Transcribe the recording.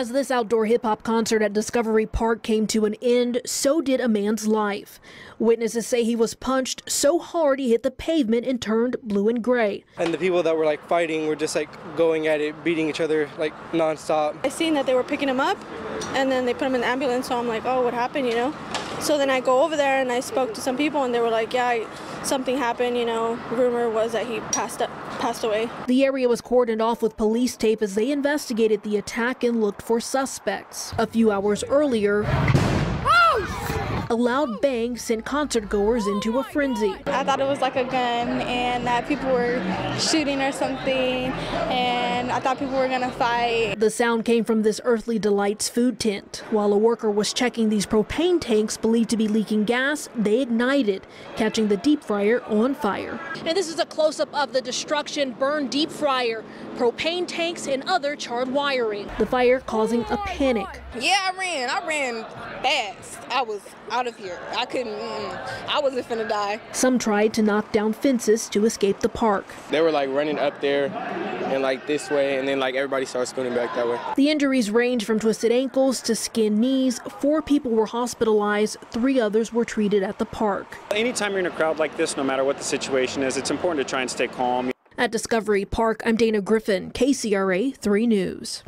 As this outdoor hip hop concert at Discovery Park came to an end, so did a man's life. Witnesses say he was punched so hard he hit the pavement and turned blue and gray. And the people that were like fighting were just like going at it, beating each other like nonstop. I seen that they were picking him up and then they put him in the ambulance, so I'm like, oh, what happened, you know? So then I go over there and I spoke to some people and they were like, yeah, something happened, you know. Rumor was that he passed up, passed away. The area was cordoned off with police tape as they investigated the attack and looked for suspects. A few hours earlier, a loud bang sent concertgoers into a frenzy. I thought it was like a gun and that people were shooting or something and I thought people were gonna fight. The sound came from this Earthly Delights food tent. While a worker was checking these propane tanks believed to be leaking gas, they ignited, catching the deep fryer on fire. And this is a close-up of the destruction, burned deep fryer, propane tanks, and other charred wiring. The fire causing a panic. Yeah, I ran. I ran fast. I was out of here. I couldn't, mm, I wasn't finna die. Some tried to knock down fences to escape the park. They were like running up there and like this way, and then like everybody started scooting back that way. The injuries range from twisted ankles to skinned knees. Four people were hospitalized, three others were treated at the park. Anytime you're in a crowd like this, no matter what the situation is, it's important to try and stay calm. At Discovery Park, I'm Dana Griffin, KCRA 3 News.